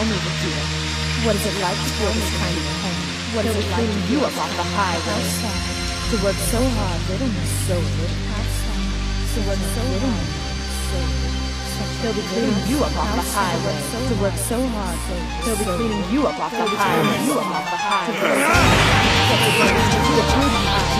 Tell me, Vegeta, what is it like to feel this kind of pain? What is it like to you up on the highway? To work so hard, little so little. To work so hard, so little. They'll be cleaning you up off the highway. To work so hard, they'll be cleaning you up off the highway. You up off the highway.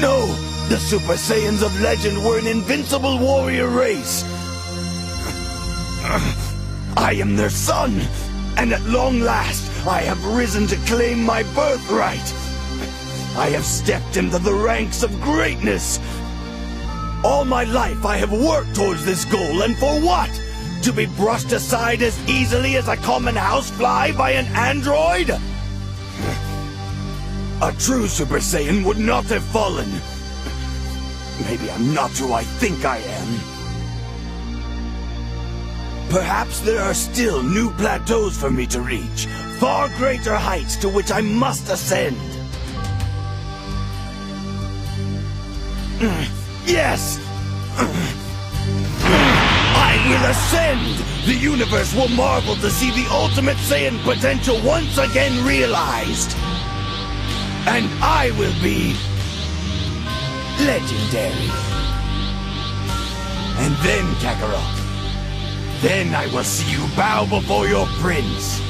No! The Super Saiyans of legend were an invincible warrior race! I am their son, and at long last I have risen to claim my birthright! I have stepped into the ranks of greatness! All my life I have worked towards this goal, and for what? To be brushed aside as easily as a common housefly by an android? A true Super Saiyan would not have fallen. Maybe I'm not who I think I am. Perhaps there are still new plateaus for me to reach, far greater heights to which I must ascend. Yes! I will ascend! The universe will marvel to see the Ultimate Saiyan potential once again realized! And I will be... legendary. And then, Kakarot, then I will see you bow before your prince.